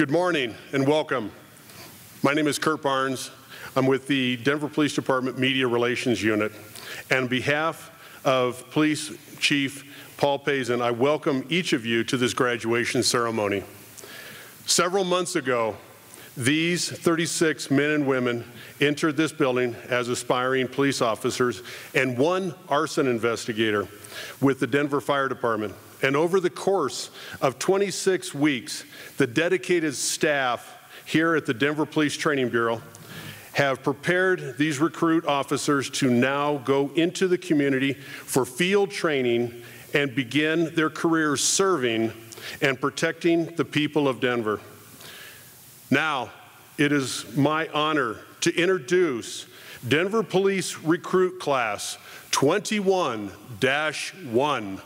Good morning and welcome. My name is Kurt Barnes. I'm with the Denver Police Department Media Relations Unit. And on behalf of Police Chief Paul Pazen, I welcome each of you to this graduation ceremony. Several months ago, these 36 men and women entered this building as aspiring police officers and one arson investigator with the Denver Fire Department. And over the course of 26 weeks, the dedicated staff here at the Denver Police Training Bureau have prepared these recruit officers to now go into the community for field training and begin their careers serving and protecting the people of Denver. Now, it is my honor to introduce Denver Police Recruit Class 21 1.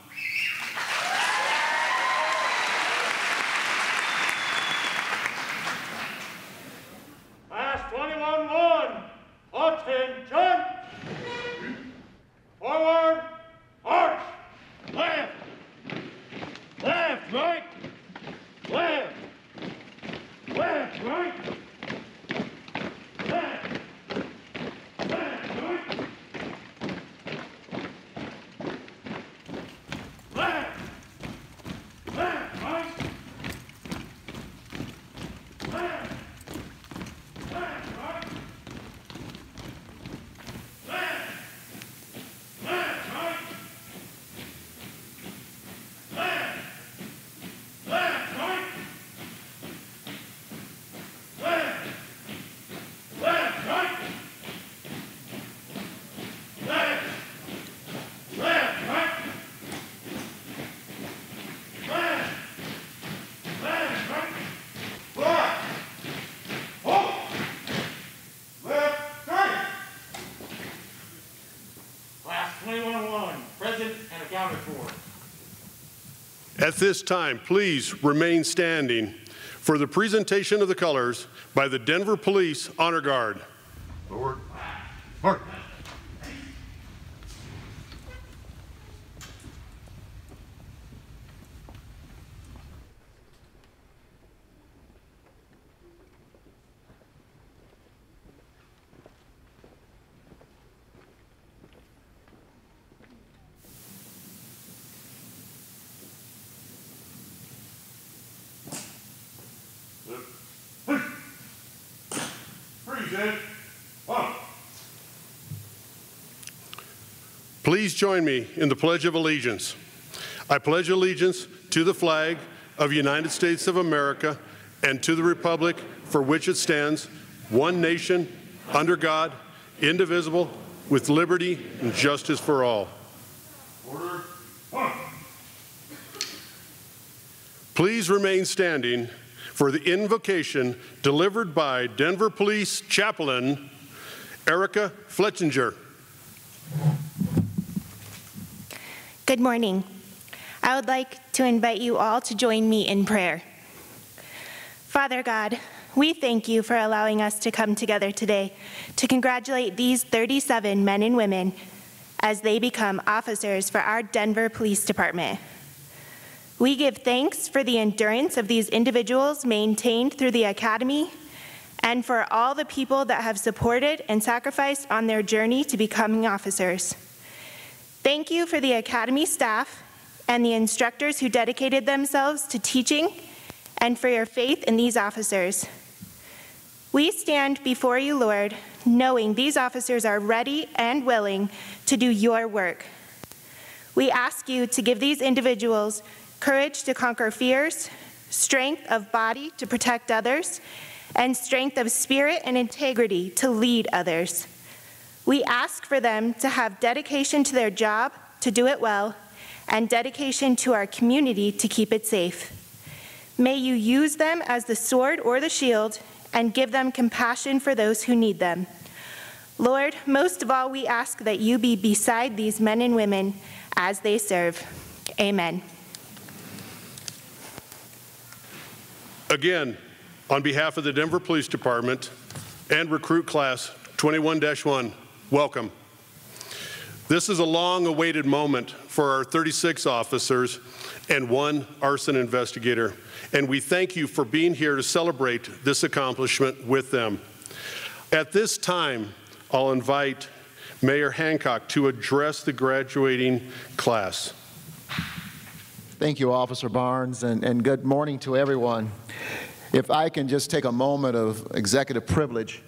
Class 21 1, attention! Forward, march! Left, left, right, left, left, right, left, left, right, left, left, right, left. Left, right. Left. Left, right. Left. Left, right. Left. Left, right. Left. Left, right. Left. Left, right. Right. Hold. Left, right. Class 21-1, present and accounted for. At this time, please remain standing for the presentation of the colors by the Denver Police Honor Guard. Please join me in the Pledge of Allegiance. I pledge allegiance to the flag of the United States of America and to the republic for which it stands, one nation, under God, indivisible, with liberty and justice for all. Order. Please remain standing for the invocation delivered by Denver Police Chaplain Erica Fletchinger. Good morning. I would like to invite you all to join me in prayer. Father God, we thank you for allowing us to come together today to congratulate these 37 men and women as they become officers for our Denver Police Department. We give thanks for the endurance of these individuals maintained through the academy and for all the people that have supported and sacrificed on their journey to becoming officers. Thank you for the Academy staff and the instructors who dedicated themselves to teaching and for your faith in these officers. We stand before you, Lord, knowing these officers are ready and willing to do your work. We ask you to give these individuals courage to conquer fears, strength of body to protect others, and strength of spirit and integrity to lead others. We ask for them to have dedication to their job, to do it well, and dedication to our community to keep it safe. May you use them as the sword or the shield and give them compassion for those who need them. Lord, most of all, we ask that you be beside these men and women as they serve. Amen. Again, on behalf of the Denver Police Department and Recruit Class 21-1, welcome. This is a long-awaited moment for our 36 officers and one arson investigator. And we thank you for being here to celebrate this accomplishment with them. At this time, I'll invite Mayor Hancock to address the graduating class. Thank you, Officer Barnes, and, and good morning to everyone. If I can just take a moment of executive privilege,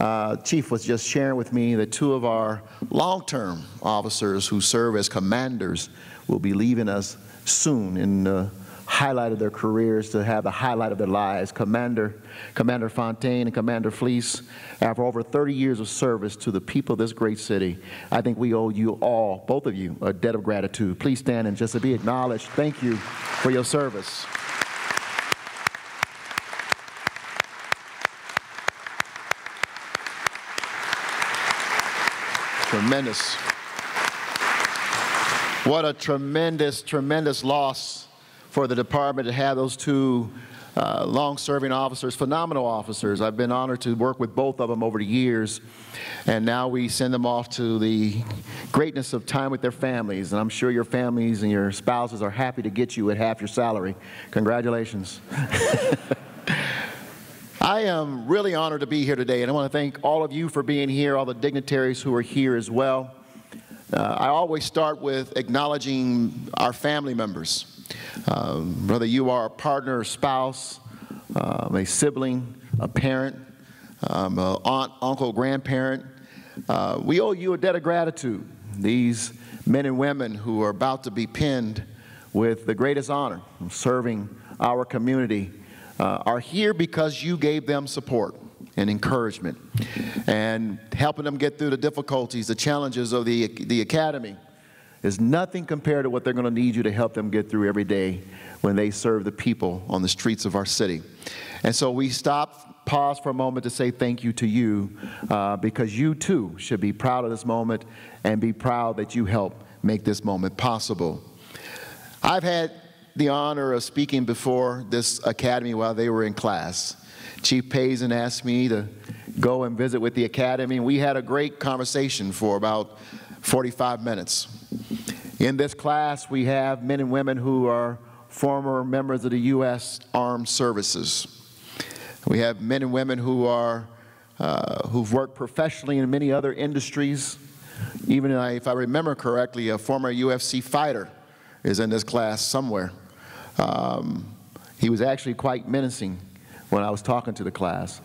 uh, Chief was just sharing with me that two of our long-term officers who serve as commanders will be leaving us soon in the highlight of their careers to have the highlight of their lives. Commander, Commander Fontaine and Commander Fleece, after over 30 years of service to the people of this great city, I think we owe you all, both of you, a debt of gratitude. Please stand and just to be acknowledged. Thank you for your service. Tremendous. What a tremendous, tremendous loss for the department to have those two uh, long-serving officers, phenomenal officers. I've been honored to work with both of them over the years, and now we send them off to the greatness of time with their families, and I'm sure your families and your spouses are happy to get you at half your salary. Congratulations. I am really honored to be here today, and I want to thank all of you for being here, all the dignitaries who are here as well. Uh, I always start with acknowledging our family members. Um, whether you are a partner, a spouse, um, a sibling, a parent, um, a aunt, uncle, grandparent, uh, we owe you a debt of gratitude. These men and women who are about to be pinned with the greatest honor of serving our community uh, are here because you gave them support and encouragement and helping them get through the difficulties, the challenges of the, the academy is nothing compared to what they're going to need you to help them get through every day when they serve the people on the streets of our city. And so we stop, pause for a moment to say thank you to you uh, because you too should be proud of this moment and be proud that you helped make this moment possible. I've had the honor of speaking before this academy while they were in class. Chief Pazen asked me to go and visit with the academy, and we had a great conversation for about 45 minutes. In this class, we have men and women who are former members of the U.S. Armed Services. We have men and women who are uh, who've worked professionally in many other industries. Even if I remember correctly, a former UFC fighter is in this class somewhere. Um, he was actually quite menacing when I was talking to the class.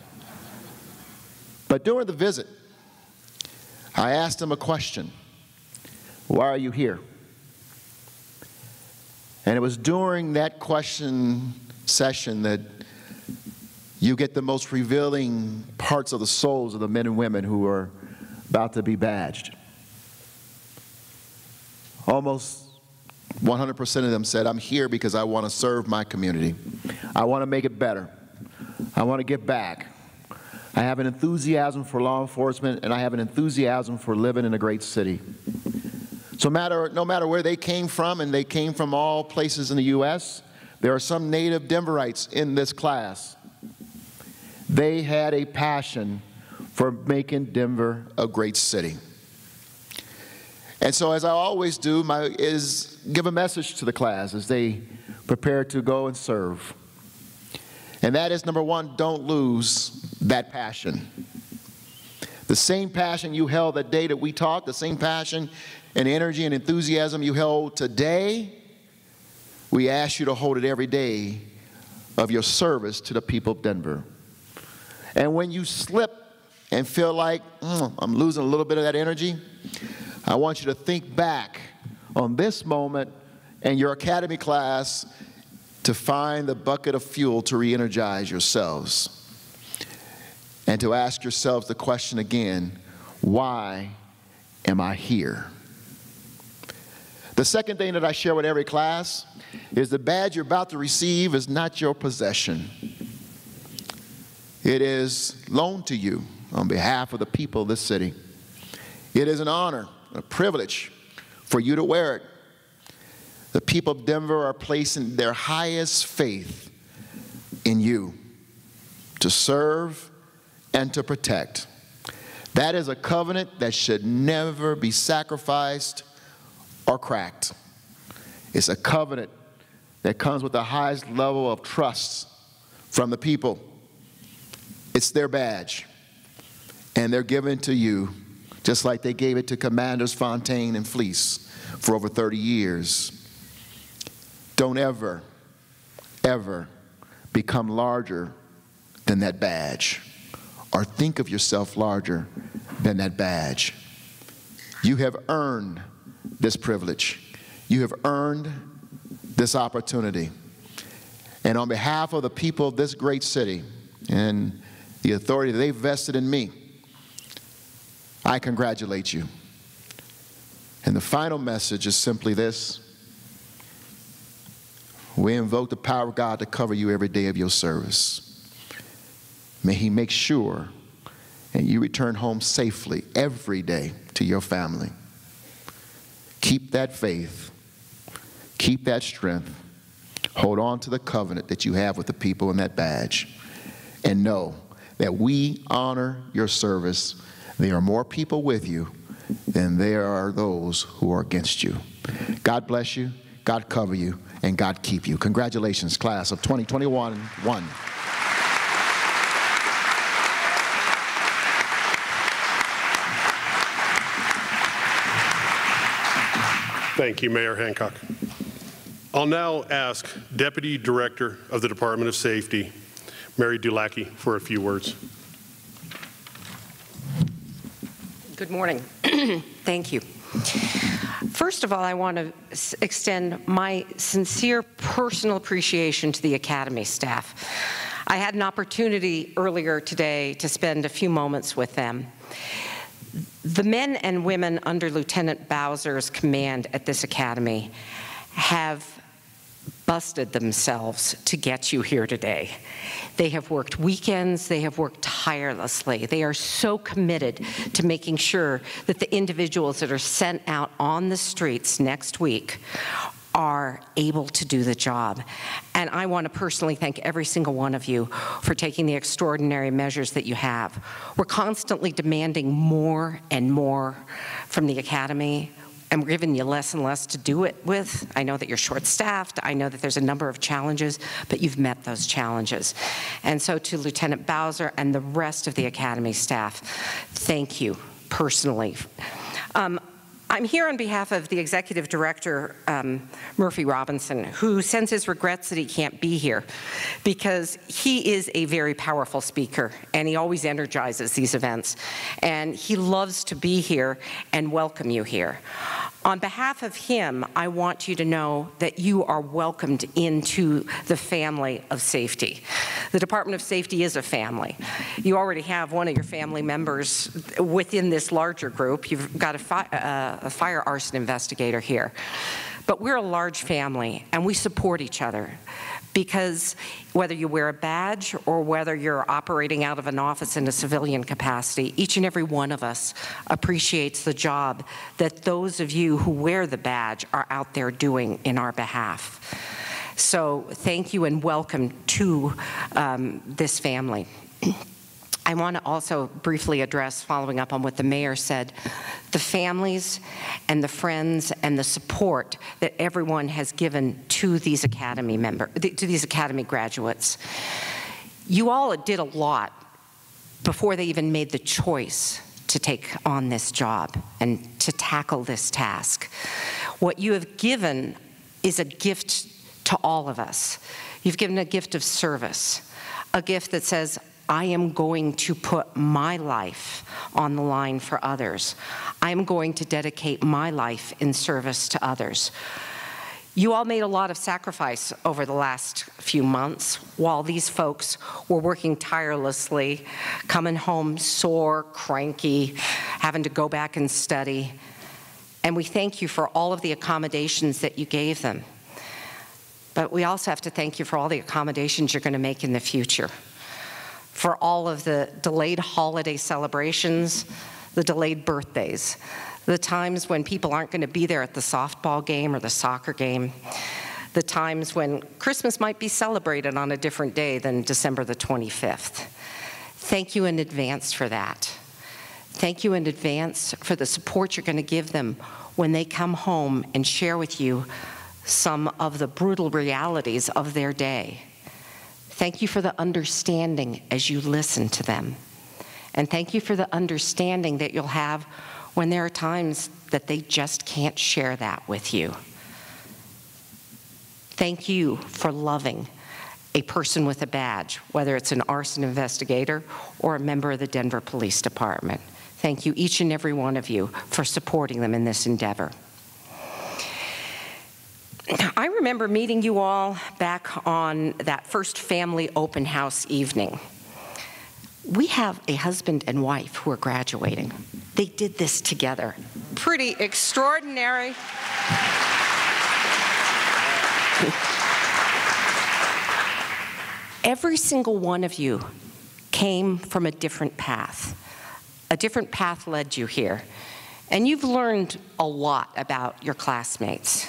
But during the visit, I asked him a question Why are you here? And it was during that question session that you get the most revealing parts of the souls of the men and women who are about to be badged. Almost 100% of them said, I'm here because I want to serve my community. I want to make it better. I want to get back. I have an enthusiasm for law enforcement, and I have an enthusiasm for living in a great city. So matter, no matter where they came from, and they came from all places in the U.S., there are some native Denverites in this class. They had a passion for making Denver a great city. And so, as I always do, my, is give a message to the class as they prepare to go and serve. And that is number one, don't lose that passion. The same passion you held that day that we talked, the same passion and energy and enthusiasm you held today, we ask you to hold it every day of your service to the people of Denver. And when you slip and feel like mm, I'm losing a little bit of that energy, I want you to think back on this moment and your academy class to find the bucket of fuel to re energize yourselves. And to ask yourselves the question again why am I here? The second thing that I share with every class is the badge you're about to receive is not your possession. It is loaned to you on behalf of the people of this city. It is an honor, a privilege for you to wear it. The people of Denver are placing their highest faith in you to serve and to protect. That is a covenant that should never be sacrificed or cracked. It's a covenant that comes with the highest level of trust from the people. It's their badge, and they're given to you just like they gave it to Commanders Fontaine and Fleece for over 30 years. Don't ever, ever become larger than that badge or think of yourself larger than that badge. You have earned this privilege. You have earned this opportunity. And on behalf of the people of this great city and the authority they've vested in me, I congratulate you. And the final message is simply this we invoke the power of God to cover you every day of your service. May He make sure and you return home safely every day to your family. Keep that faith, keep that strength, hold on to the covenant that you have with the people in that badge, and know that we honor your service. There are more people with you than there are those who are against you. God bless you, God cover you, and God keep you. Congratulations, class of 2021 1. Thank you, Mayor Hancock. I'll now ask Deputy Director of the Department of Safety, Mary Dulacki, for a few words. Good morning. Thank you. First of all, I want to extend my sincere personal appreciation to the Academy staff. I had an opportunity earlier today to spend a few moments with them. The men and women under Lieutenant Bowser's command at this academy have busted themselves to get you here today. They have worked weekends, they have worked tirelessly. They are so committed to making sure that the individuals that are sent out on the streets next week are able to do the job. And I want to personally thank every single one of you for taking the extraordinary measures that you have. We're constantly demanding more and more from the Academy and we're giving you less and less to do it with. I know that you're short-staffed. I know that there's a number of challenges, but you've met those challenges. And so to Lieutenant Bowser and the rest of the Academy staff, thank you personally. Um, I'm here on behalf of the executive director, um, Murphy Robinson, who sends his regrets that he can't be here because he is a very powerful speaker and he always energizes these events. And he loves to be here and welcome you here. On behalf of him, I want you to know that you are welcomed into the family of safety. The Department of Safety is a family. You already have one of your family members within this larger group. You've got a, fi uh, a fire arson investigator here. But we're a large family, and we support each other because whether you wear a badge or whether you're operating out of an office in a civilian capacity, each and every one of us appreciates the job that those of you who wear the badge are out there doing in our behalf. So thank you and welcome to um, this family. I want to also briefly address, following up on what the mayor said, the families and the friends and the support that everyone has given to these academy member, to these academy graduates. You all did a lot before they even made the choice to take on this job and to tackle this task. What you have given is a gift to all of us. You've given a gift of service, a gift that says, I am going to put my life on the line for others. I am going to dedicate my life in service to others. You all made a lot of sacrifice over the last few months while these folks were working tirelessly, coming home sore, cranky, having to go back and study. And we thank you for all of the accommodations that you gave them. But we also have to thank you for all the accommodations you're going to make in the future for all of the delayed holiday celebrations, the delayed birthdays, the times when people aren't going to be there at the softball game or the soccer game, the times when Christmas might be celebrated on a different day than December the 25th. Thank you in advance for that. Thank you in advance for the support you're going to give them when they come home and share with you some of the brutal realities of their day. Thank you for the understanding as you listen to them. And thank you for the understanding that you'll have when there are times that they just can't share that with you. Thank you for loving a person with a badge, whether it's an arson investigator or a member of the Denver Police Department. Thank you, each and every one of you, for supporting them in this endeavor. I remember meeting you all back on that first family open house evening. We have a husband and wife who are graduating. They did this together. Pretty extraordinary. Every single one of you came from a different path. A different path led you here. And you've learned a lot about your classmates.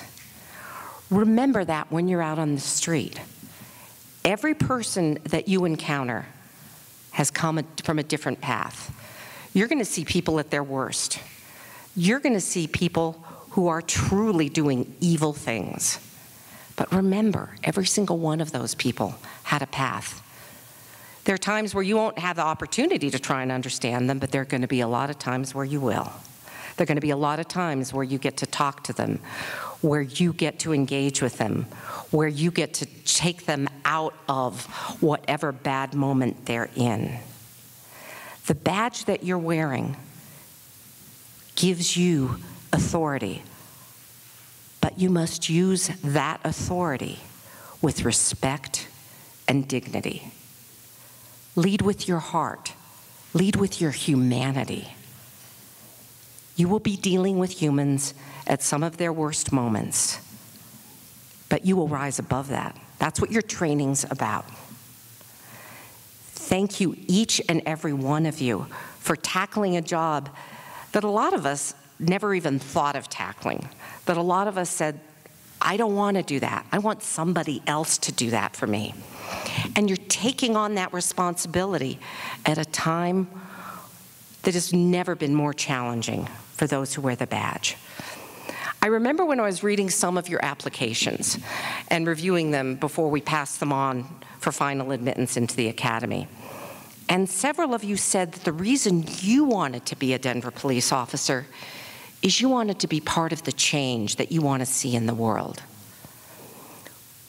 Remember that when you're out on the street. Every person that you encounter has come from a different path. You're going to see people at their worst. You're going to see people who are truly doing evil things. But remember, every single one of those people had a path. There are times where you won't have the opportunity to try and understand them, but there are going to be a lot of times where you will. There are going to be a lot of times where you get to talk to them, where you get to engage with them, where you get to take them out of whatever bad moment they're in. The badge that you're wearing gives you authority, but you must use that authority with respect and dignity. Lead with your heart, lead with your humanity. You will be dealing with humans at some of their worst moments, but you will rise above that. That's what your training's about. Thank you, each and every one of you, for tackling a job that a lot of us never even thought of tackling, that a lot of us said, I don't want to do that. I want somebody else to do that for me. And you're taking on that responsibility at a time that has never been more challenging for those who wear the badge. I remember when I was reading some of your applications and reviewing them before we passed them on for final admittance into the academy. And several of you said that the reason you wanted to be a Denver police officer is you wanted to be part of the change that you want to see in the world.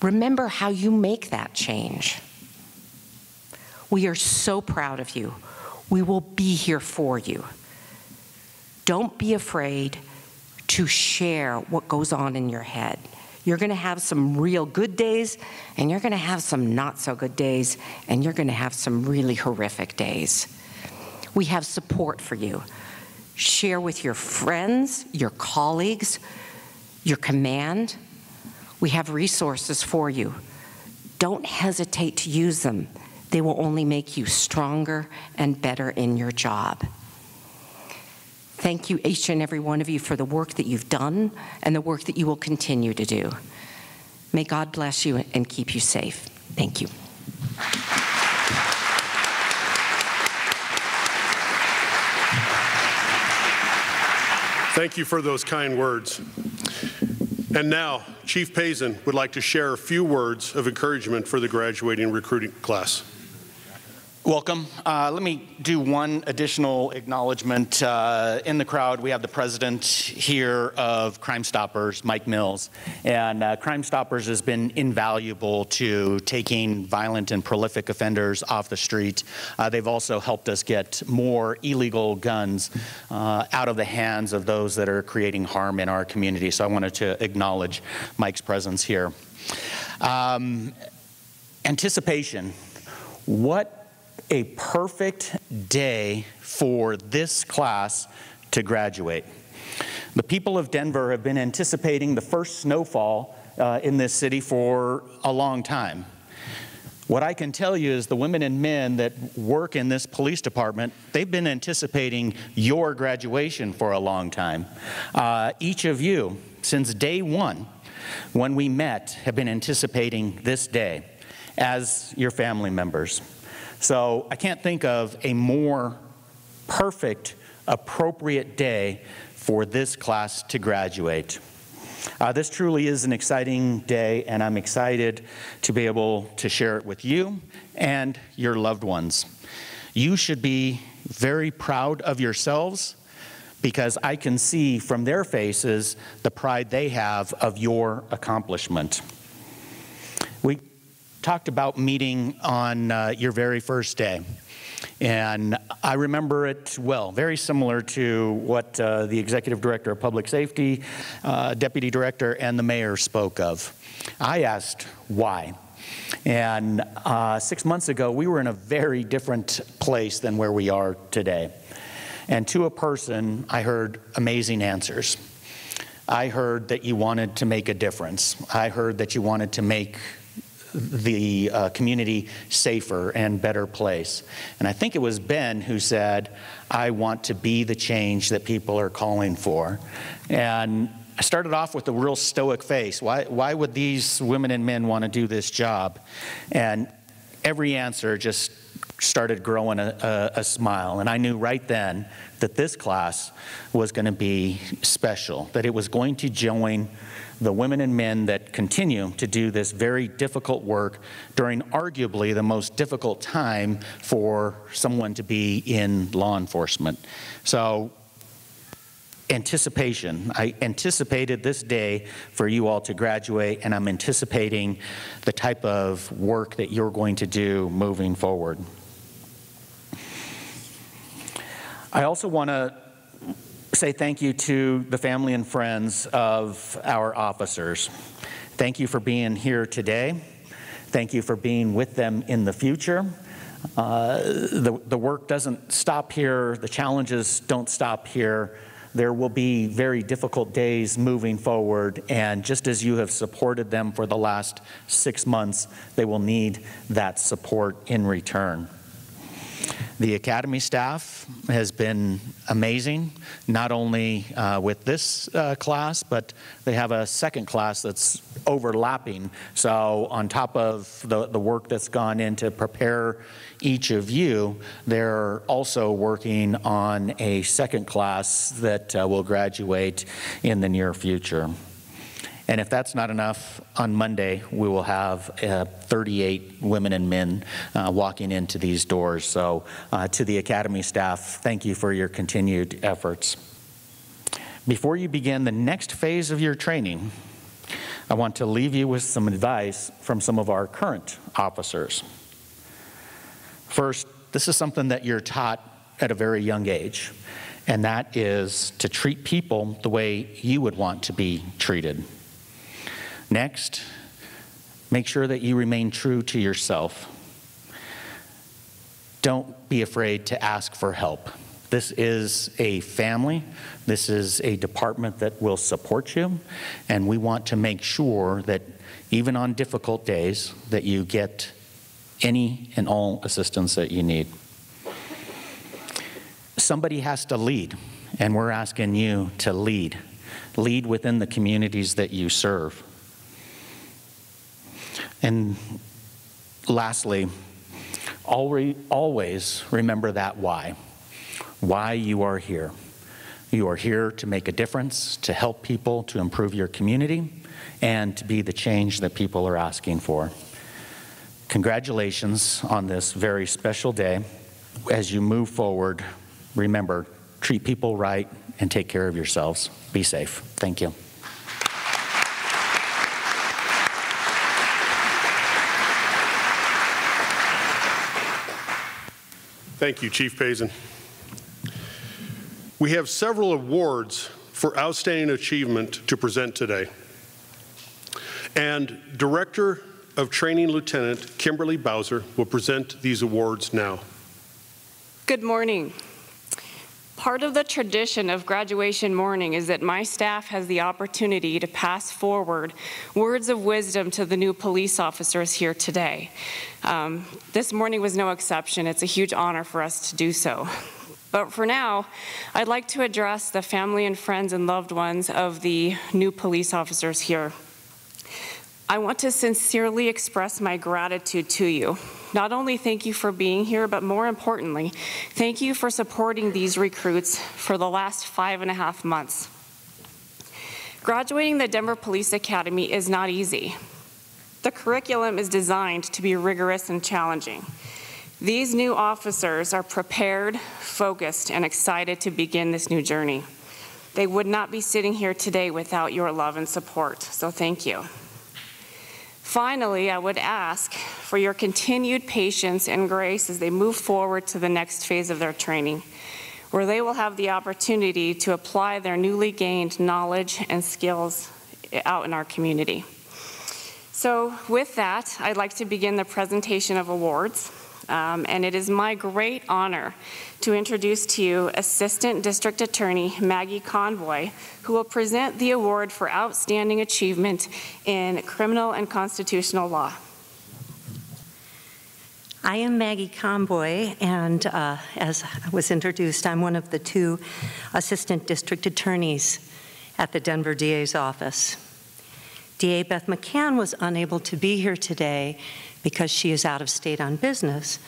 Remember how you make that change. We are so proud of you. We will be here for you. Don't be afraid to share what goes on in your head. You're going to have some real good days, and you're going to have some not so good days, and you're going to have some really horrific days. We have support for you. Share with your friends, your colleagues, your command. We have resources for you. Don't hesitate to use them. They will only make you stronger and better in your job. Thank you, each and every one of you, for the work that you've done and the work that you will continue to do. May God bless you and keep you safe. Thank you. Thank you for those kind words. And now, Chief Pazen would like to share a few words of encouragement for the graduating recruiting class. Welcome. Uh, let me do one additional acknowledgement. Uh, in the crowd, we have the president here of Crime Stoppers, Mike Mills. And uh, Crime Stoppers has been invaluable to taking violent and prolific offenders off the street. Uh, they've also helped us get more illegal guns uh, out of the hands of those that are creating harm in our community. So I wanted to acknowledge Mike's presence here. Um, anticipation. What a perfect day for this class to graduate. The people of Denver have been anticipating the first snowfall uh, in this city for a long time. What I can tell you is the women and men that work in this police department, they've been anticipating your graduation for a long time. Uh, each of you, since day one, when we met, have been anticipating this day as your family members. So I can't think of a more perfect, appropriate day for this class to graduate. Uh, this truly is an exciting day, and I'm excited to be able to share it with you and your loved ones. You should be very proud of yourselves because I can see from their faces the pride they have of your accomplishment. Talked about meeting on uh, your very first day. And I remember it well, very similar to what uh, the Executive Director of Public Safety, uh, Deputy Director, and the Mayor spoke of. I asked why. And uh, six months ago, we were in a very different place than where we are today. And to a person, I heard amazing answers. I heard that you wanted to make a difference. I heard that you wanted to make the uh, community safer and better place. And I think it was Ben who said, I want to be the change that people are calling for. And I started off with a real stoic face. Why, why would these women and men want to do this job? And every answer just started growing a, a, a, smile. And I knew right then that this class was going to be special, that it was going to join the women and men that continue to do this very difficult work during arguably the most difficult time for someone to be in law enforcement. So, anticipation. I anticipated this day for you all to graduate, and I'm anticipating the type of work that you're going to do moving forward. I also want to say thank you to the family and friends of our officers. Thank you for being here today. Thank you for being with them in the future. Uh, the, the work doesn't stop here, the challenges don't stop here. There will be very difficult days moving forward, and just as you have supported them for the last six months, they will need that support in return. The Academy staff has been amazing, not only uh, with this uh, class, but they have a second class that's overlapping. So, on top of the, the work that's gone in to prepare each of you, they're also working on a second class that uh, will graduate in the near future. And if that's not enough, on Monday we will have uh, 38 women and men uh, walking into these doors. So, uh, to the Academy staff, thank you for your continued efforts. Before you begin the next phase of your training, I want to leave you with some advice from some of our current officers. First, this is something that you're taught at a very young age, and that is to treat people the way you would want to be treated. Next, make sure that you remain true to yourself. Don't be afraid to ask for help. This is a family. This is a department that will support you, and we want to make sure that even on difficult days that you get any and all assistance that you need. Somebody has to lead, and we're asking you to lead. Lead within the communities that you serve. And lastly, always remember that why. Why you are here. You are here to make a difference, to help people, to improve your community, and to be the change that people are asking for. Congratulations on this very special day. As you move forward, remember, treat people right and take care of yourselves. Be safe. Thank you. Thank you, Chief Pazen. We have several awards for outstanding achievement to present today. And Director of Training Lieutenant Kimberly Bowser will present these awards now. Good morning. Part of the tradition of graduation morning is that my staff has the opportunity to pass forward words of wisdom to the new police officers here today. Um, this morning was no exception. It's a huge honor for us to do so. But for now, I'd like to address the family and friends and loved ones of the new police officers here. I want to sincerely express my gratitude to you. Not only thank you for being here, but more importantly, thank you for supporting these recruits for the last five and a half months. Graduating the Denver Police Academy is not easy. The curriculum is designed to be rigorous and challenging. These new officers are prepared, focused, and excited to begin this new journey. They would not be sitting here today without your love and support, so thank you. Finally, I would ask for your continued patience and grace as they move forward to the next phase of their training, where they will have the opportunity to apply their newly gained knowledge and skills out in our community. So with that, I'd like to begin the presentation of awards. Um, and it is my great honor to introduce to you Assistant District Attorney Maggie Conboy, who will present the award for Outstanding Achievement in Criminal and Constitutional Law. I am Maggie Conboy, and uh, as I was introduced, I'm one of the two Assistant District Attorneys at the Denver DA's office. DA Beth McCann was unable to be here today because she is out of state on business,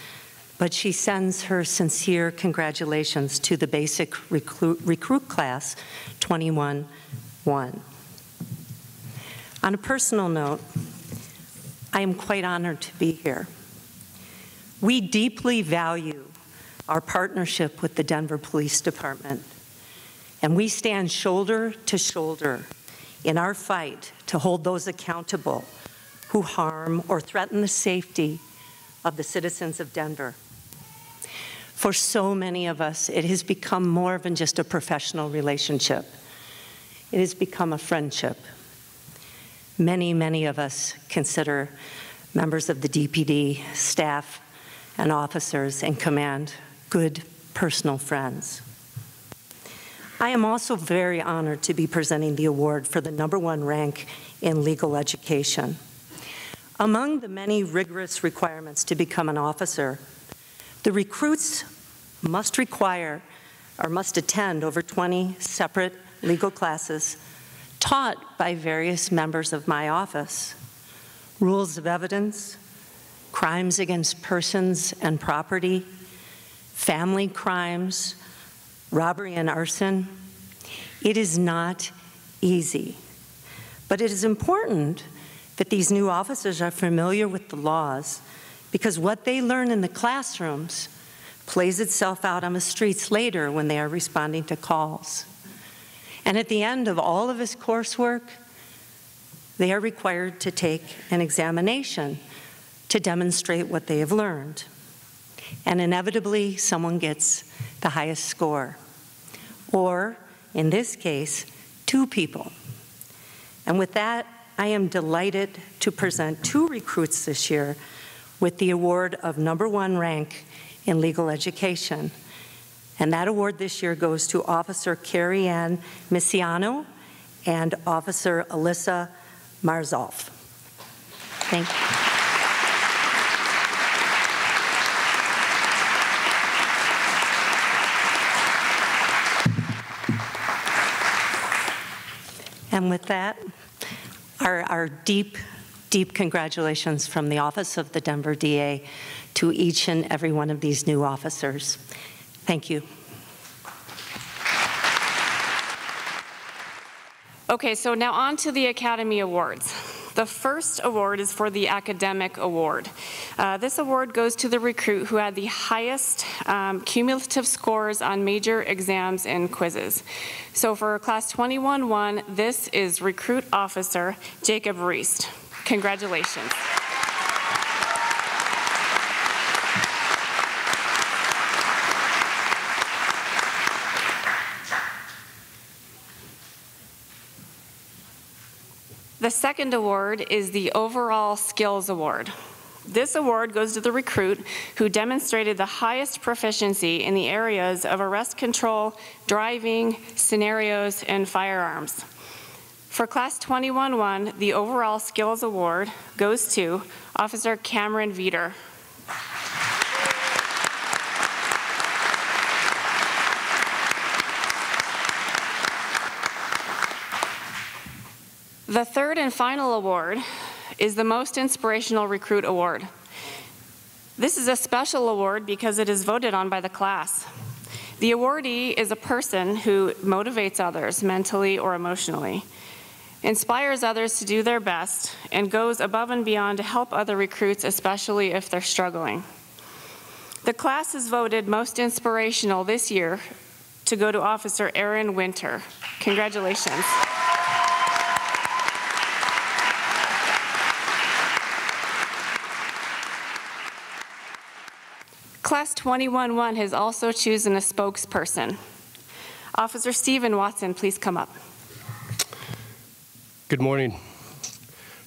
but she sends her sincere congratulations to the basic recruit, recruit class 21-1. On a personal note, I am quite honored to be here. We deeply value our partnership with the Denver Police Department, and we stand shoulder to shoulder in our fight to hold those accountable who harm or threaten the safety of the citizens of Denver. For so many of us, it has become more than just a professional relationship. It has become a friendship. Many, many of us consider members of the DPD, staff, and officers in command good personal friends. I am also very honored to be presenting the award for the number one rank in legal education. Among the many rigorous requirements to become an officer, the recruits must require or must attend over 20 separate legal classes taught by various members of my office. Rules of evidence, crimes against persons and property, family crimes, robbery and arson. It is not easy, but it is important that these new officers are familiar with the laws because what they learn in the classrooms plays itself out on the streets later when they are responding to calls. And at the end of all of this coursework, they are required to take an examination to demonstrate what they have learned. And inevitably, someone gets the highest score. Or, in this case, two people. And with that, I am delighted to present two recruits this year with the award of number one rank in legal education. And that award this year goes to Officer Carrie Ann Misiano and Officer Alyssa Marzolf. Thank you. And with that, our, our deep, deep congratulations from the Office of the Denver DA to each and every one of these new officers. Thank you. Okay, so now on to the Academy Awards. The first award is for the Academic Award. Uh, this award goes to the recruit who had the highest um, cumulative scores on major exams and quizzes. So for Class 21-1, this is Recruit Officer Jacob Reist. Congratulations. The second award is the Overall Skills Award. This award goes to the recruit who demonstrated the highest proficiency in the areas of arrest control, driving, scenarios, and firearms. For Class 21-1, the Overall Skills Award goes to Officer Cameron Veter. The third and final award is the Most Inspirational Recruit Award. This is a special award because it is voted on by the class. The awardee is a person who motivates others mentally or emotionally. inspires others to do their best, and goes above and beyond to help other recruits, especially if they're struggling. The class is voted most inspirational this year to go to Officer Aaron Winter. Congratulations. Class 21-1 has also chosen a spokesperson. Officer Stephen Watson, please come up. Good morning.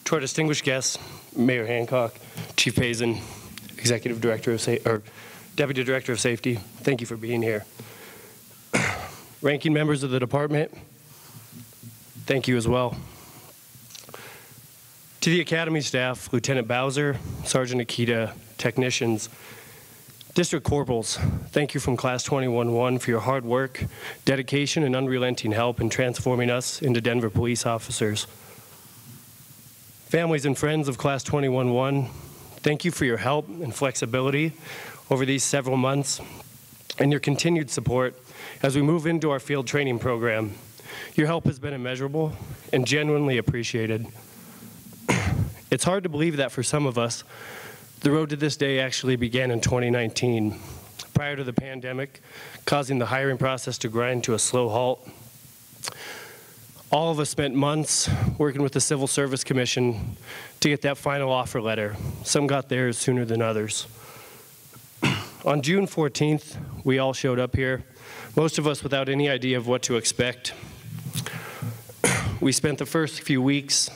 To our distinguished guests, Mayor Hancock, Chief Pazen, Executive Director of Sa- or Deputy Director of Safety, thank you for being here. Ranking members of the department, thank you as well. To the Academy staff, Lieutenant Bowser, Sergeant Akita, technicians, District Corporals, thank you from Class 21-1 for your hard work, dedication, and unrelenting help in transforming us into Denver police officers. Families and friends of Class 21-1, thank you for your help and flexibility over these several months and your continued support as we move into our field training program. Your help has been immeasurable and genuinely appreciated. It's hard to believe that for some of us, the road to this day actually began in 2019, prior to the pandemic, causing the hiring process to grind to a slow halt. All of us spent months working with the Civil Service Commission to get that final offer letter. Some got theirs sooner than others. On June 14th, we all showed up here, most of us without any idea of what to expect. We spent the first few weeks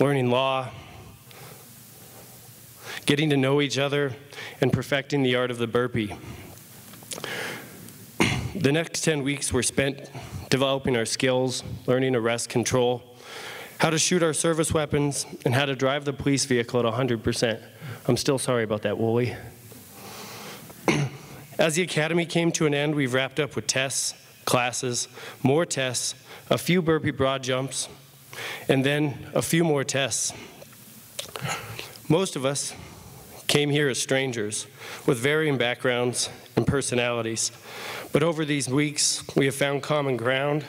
learning law, getting to know each other, and perfecting the art of the burpee. The next 10 weeks were spent developing our skills, learning arrest control, how to shoot our service weapons, and how to drive the police vehicle at 100%. I'm still sorry about that, Wooly. As the academy came to an end, we've wrapped up with tests, classes, more tests, a few burpee broad jumps, and then a few more tests. Most of us came here as strangers with varying backgrounds and personalities. But over these weeks, we have found common ground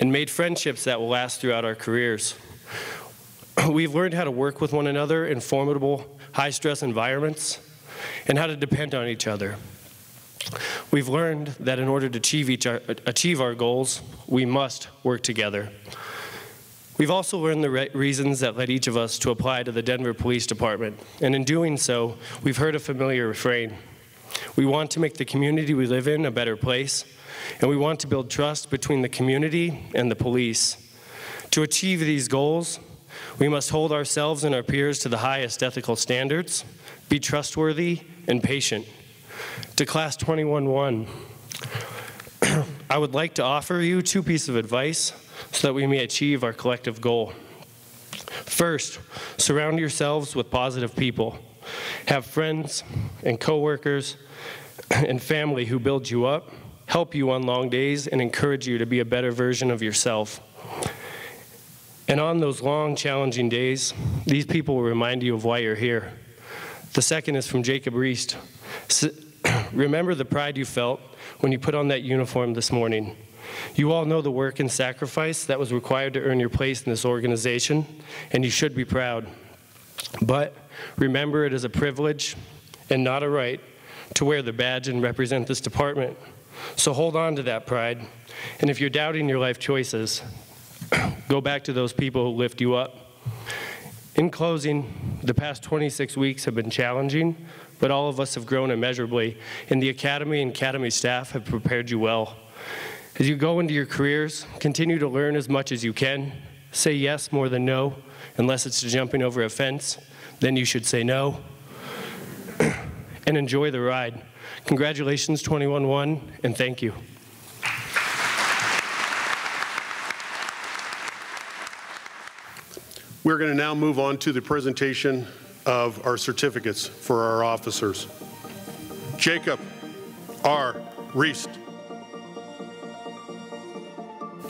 and made friendships that will last throughout our careers. We've learned how to work with one another in formidable, high stress environments and how to depend on each other. We've learned that in order to achieve, each, achieve our goals, we must work together. We've also learned the re reasons that led each of us to apply to the Denver Police Department, and in doing so, we've heard a familiar refrain. We want to make the community we live in a better place, and we want to build trust between the community and the police. To achieve these goals, we must hold ourselves and our peers to the highest ethical standards, be trustworthy and patient. To Class 21-1, I would like to offer you two pieces of advice so that we may achieve our collective goal. First, surround yourselves with positive people. Have friends and coworkers and family who build you up, help you on long days, and encourage you to be a better version of yourself. And on those long, challenging days, these people will remind you of why you're here. The second is from Jacob Reist. Remember the pride you felt when you put on that uniform this morning. You all know the work and sacrifice that was required to earn your place in this organization, and you should be proud. But remember it is a privilege and not a right to wear the badge and represent this department. So hold on to that pride. And if you're doubting your life choices, go back to those people who lift you up. In closing, the past 26 weeks have been challenging, but all of us have grown immeasurably, and the Academy and Academy staff have prepared you well. As you go into your careers, continue to learn as much as you can. Say yes more than no, unless it's jumping over a fence, then you should say no. and enjoy the ride. Congratulations, 21-1, and thank you. We're going to now move on to the presentation of our certificates for our officers. Jacob R. Reist.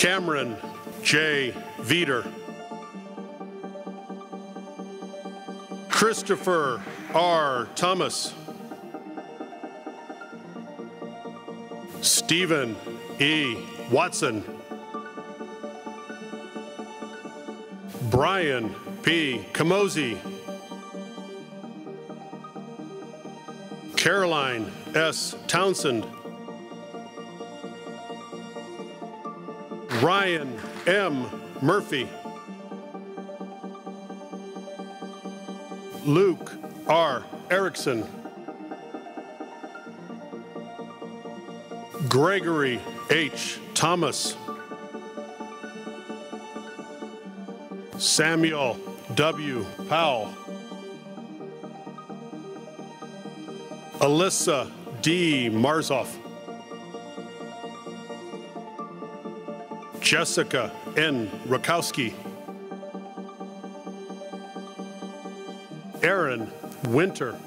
Cameron J. Veter. Christopher R. Thomas. Stephen E. Watson. Brian P. Camosi. Caroline S. Townsend. Ryan M. Murphy. Luke R. Erickson. Gregory H. Thomas. Samuel W. Powell. Alyssa D. Marzoff. Jessica N. Rakowski. Aaron Winter.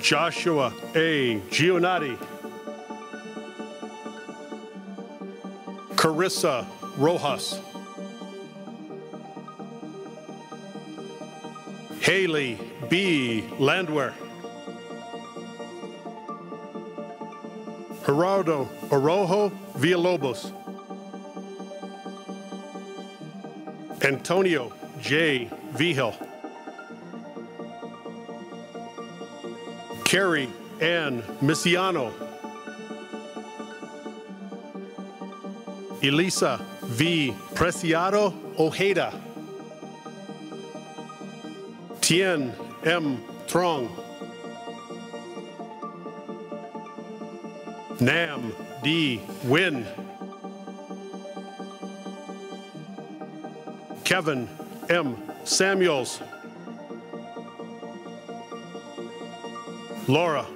Joshua A. Gionati. Carissa Rojas. Haley B. Landwehr. Gerardo Orojo Villalobos. Antonio J. Vigil. Carrie Ann Misiano. Elisa V. Preciado Ojeda. Tien M. Trong. Nam D. Win. Kevin M. Samuels. Laura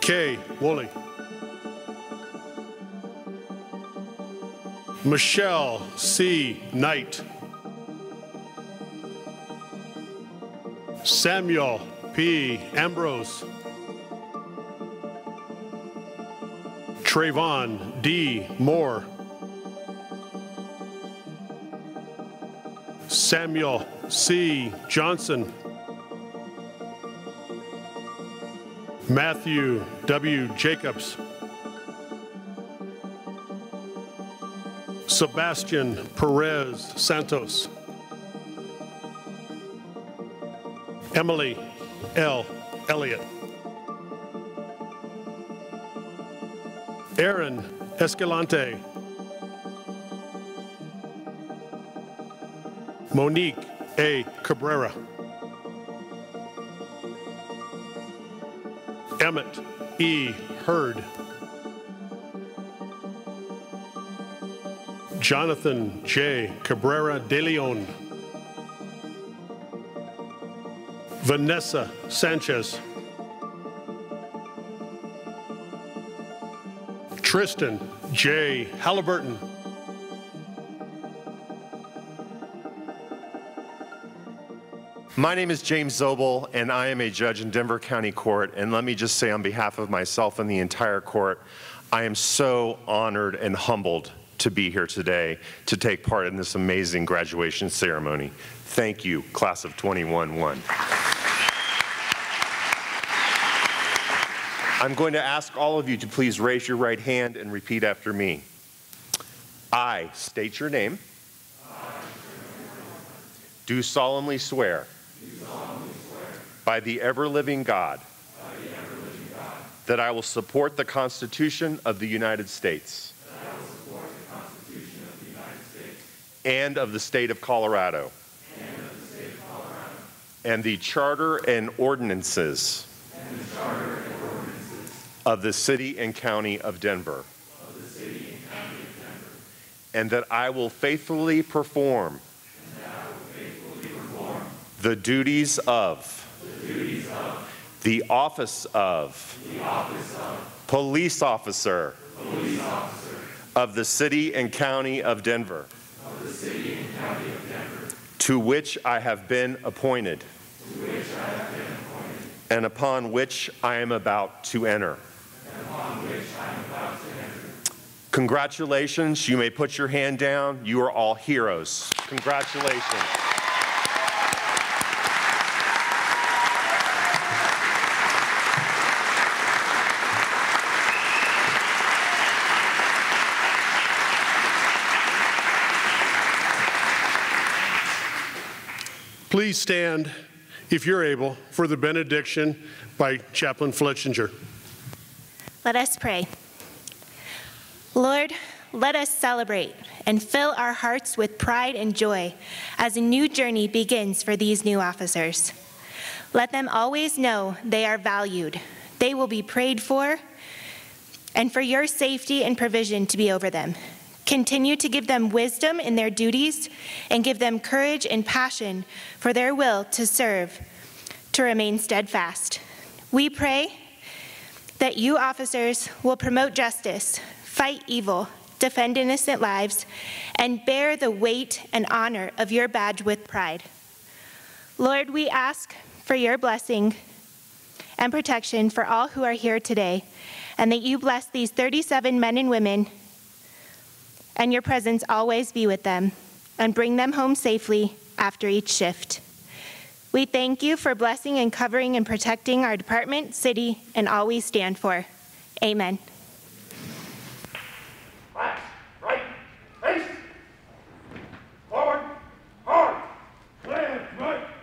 K. Woolley. Michelle C. Knight. Samuel P. Ambrose. Trayvon D. Moore. Samuel C. Johnson. Matthew W. Jacobs. Sebastian Perez Santos. Emily L. Elliott. Aaron Escalante. Monique A. Cabrera. Emmett E. Hurd. Jonathan J. Cabrera de Leon. Vanessa Sanchez. Tristan J. Halliburton. My name is James Zobel, and I am a judge in Denver County Court. And let me just say, on behalf of myself and the entire court, I am so honored and humbled to be here today to take part in this amazing graduation ceremony. Thank you, class of 21-1. I'm going to ask all of you to please raise your right hand and repeat after me. I state your name. Do solemnly swear. By the ever living God. That I will support the Constitution of the United States. And of the state of Colorado. And the charter and ordinances. Of the city and county of Denver. And that I will faithfully perform. The duties of. The office of. Police officer. Of the city and county of Denver. To which I have been appointed. And upon which I am about to enter. Congratulations, you may put your hand down. You are all heroes. Congratulations. Please stand, if you're able, for the benediction by Chaplain Fletchinger. Let us pray. Lord, let us celebrate and fill our hearts with pride and joy as a new journey begins for these new officers. Let them always know they are valued, they will be prayed for, and for your safety and provision to be over them. Continue to give them wisdom in their duties and give them courage and passion for their will to serve, to remain steadfast. We pray that you officers will promote justice, fight evil, defend innocent lives, and bear the weight and honor of your badge with pride. Lord, we ask for your blessing and protection for all who are here today, and that you bless these 37 men and women, and your presence always be with them, and bring them home safely after each shift. We thank you for blessing and covering and protecting our department, city, and all we stand for. Amen. Left, right, face. Forward, hard. Left, right.